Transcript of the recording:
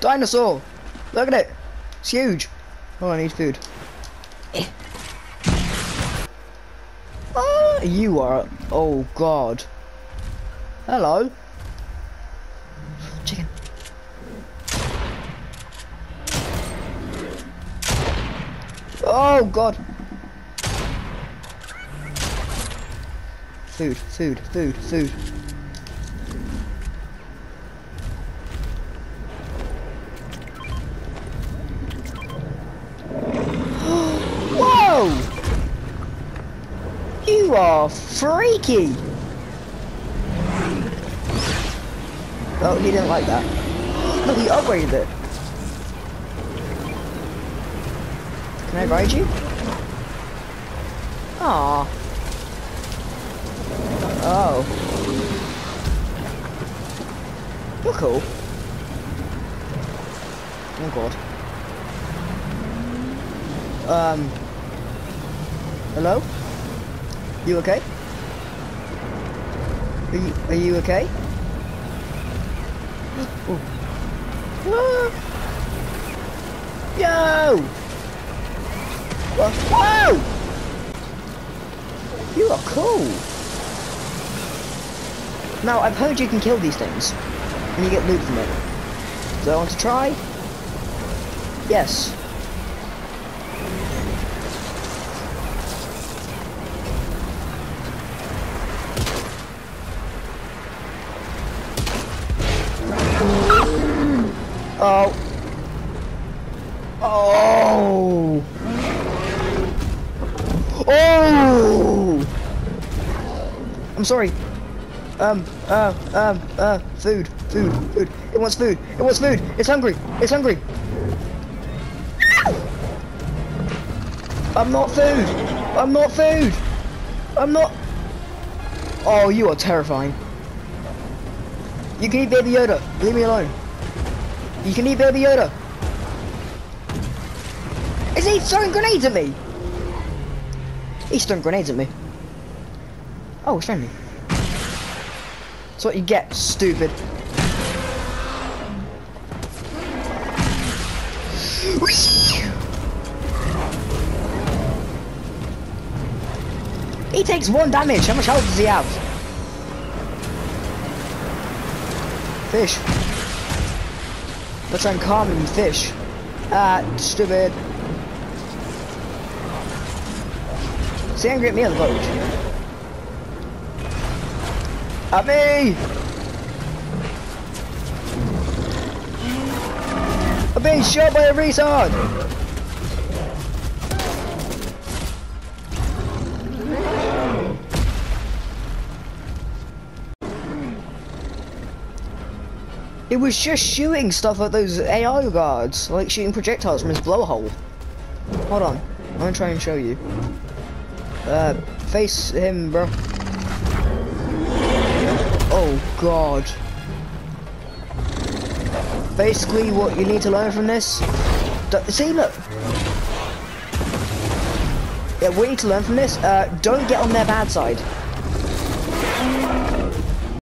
Dinosaur! Look at it! It's huge! Oh, I need food. Oh, you are... Oh, God. Hello. Chicken. Oh, God. Food, food, food, food. You are freaky! Oh, he didn't like that. Look, he upgraded it. Can I ride you? Aww. Oh. You're cool. Oh god. Um. Hello? You okay? Are you, are you okay? Oh. Yo! Wha- Whoa! You are cool. Now, I've heard you can kill these things, and you get loot from it. Do I want to try? Yes. Oh. Oh. Oh. I'm sorry. Um, uh, um, uh, food, food, food. It wants food. It wants food. It's hungry. It's hungry. I'm not food. I'm not food. I'm not. Oh, you are terrifying. You can eat Baby Yoda. Leave me alone. You can eat Baby Yoda. Is he throwing grenades at me? He's throwing grenades at me. Oh, it's friendly. That's what you get, stupid. He takes one damage. How much health does he have? Fish. And calm him, fish. Ah, stupid. Stay angry at me on the boat. At me! I'm being shot by a retard! It was just shooting stuff at those AI guards, like shooting projectiles from his blowhole. Hold on, I'm gonna try and show you. Uh, face him, bro. Oh god. Basically, what you need to learn from this. See, look. Yeah, what you need to learn from this. Uh, don't get on their bad side.